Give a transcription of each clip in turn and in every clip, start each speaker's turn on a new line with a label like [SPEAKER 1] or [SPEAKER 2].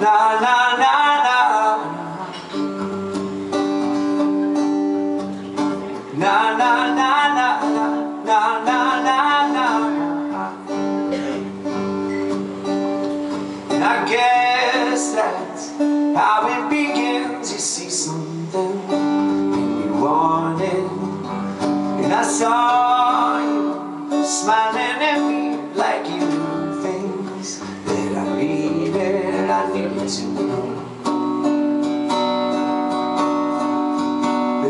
[SPEAKER 1] Na na na na. Na na na na na na na na And I guess that's how it begins. You see something and you want it And I saw you smiling at me like you to know.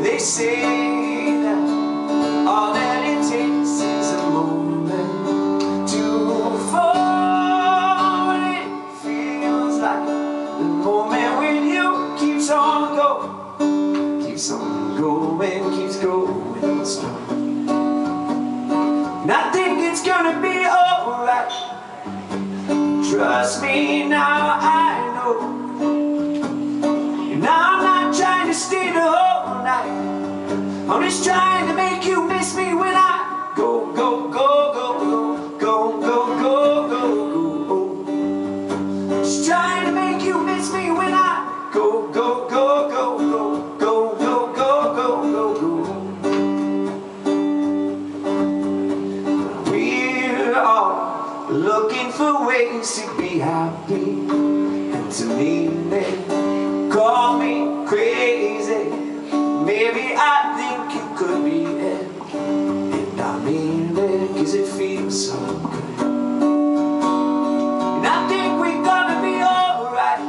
[SPEAKER 1] They say that all that it takes is a moment to fall. It feels like the moment when you keeps on going, keeps on going, keeps going strong. And I think it's gonna be alright. Trust me now, I know. And I'm not trying to stay the whole night. I'm just trying to make you miss me when I go, go, go, go, go, go, go, go, go, go. Just trying to make you miss me when I go, go, go, go, go, go, go, go, go, go, go. We're all looking for ways to be happy to me They call me crazy. Maybe I think you could be it. And I mean it cause it feels so good. And I think we're gonna be alright.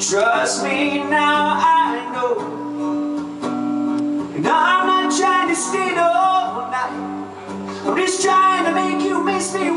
[SPEAKER 1] Trust me now I know. And I'm not trying to stay all night. I'm just trying to make you miss me